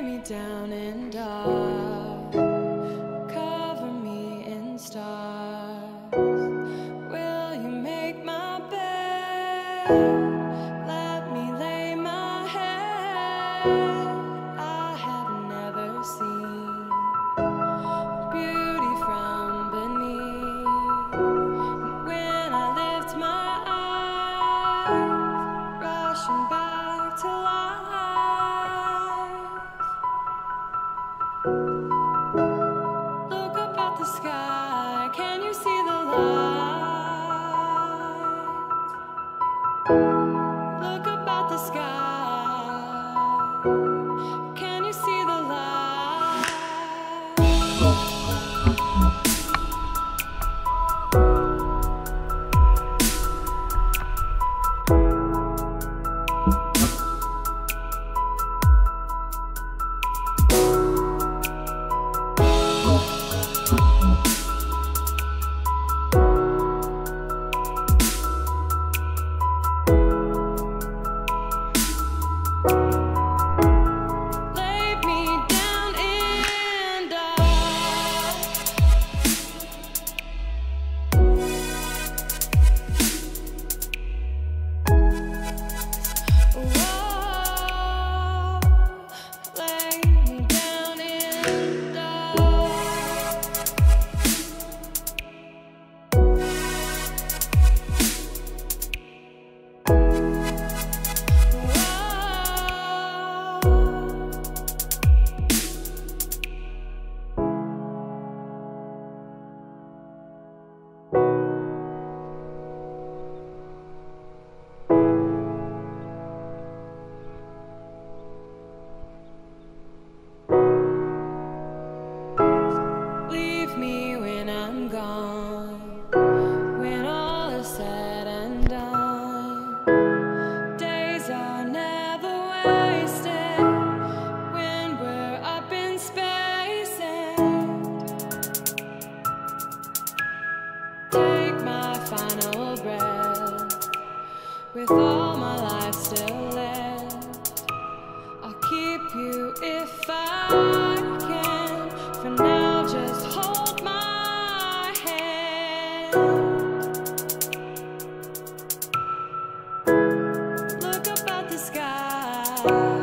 Me down and dark, sky. Can With all my life still left, I'll keep you if I can. For now, just hold my hand. Look up at the sky.